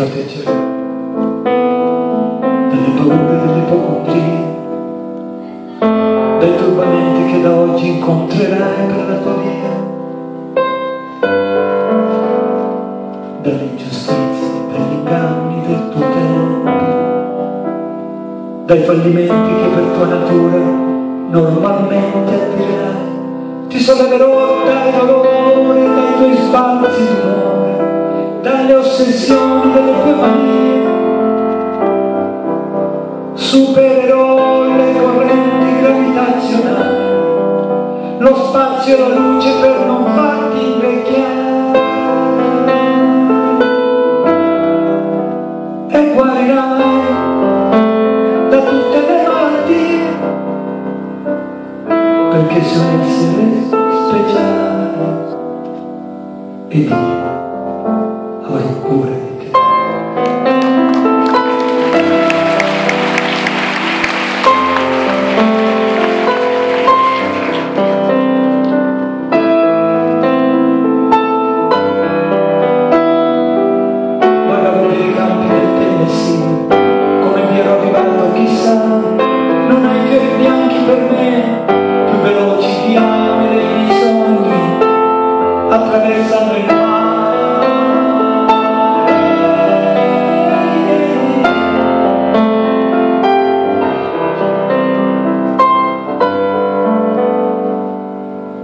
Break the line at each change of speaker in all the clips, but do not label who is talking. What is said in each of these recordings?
proteggere dalle paure delle paure dai turbanti che da oggi incontrerai per la tua vita. Dai fallimenti che per tua natura normalmente attirerai, ti solleverò dai dolori, dai tuoi spazi d'umore, dalle ossessioni delle tue manie, supererò le correnti gravitazionali, lo spazio e la luce per non que suele ser E Y attraversando il mare.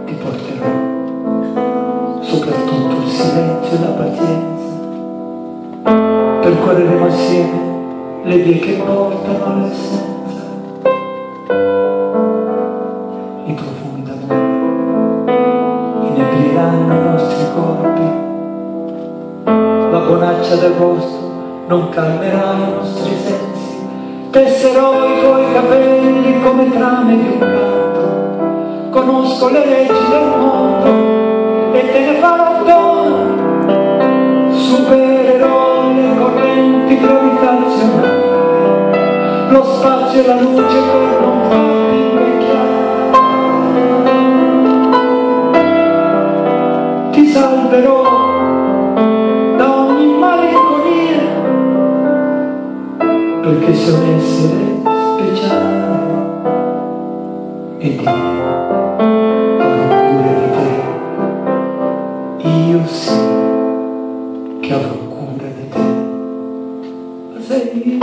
Ti porterò soprattutto il silenzio e la pazienza percorreremo assieme le vie che portano all'essenza, i profumi d'amore inebriranno i nostri corpi, la bonaccia d'agosto non calmerà i nostri sensi, tesserò i tuoi capelli come trame di un canto, conosco le leggi del mondo e te ne farò dono. Supererò le correnti gravitazionali, lo spazio e la luce perché so eu speciale ed io avrò cura di te. Io sì che avrò cura di te. Ma sei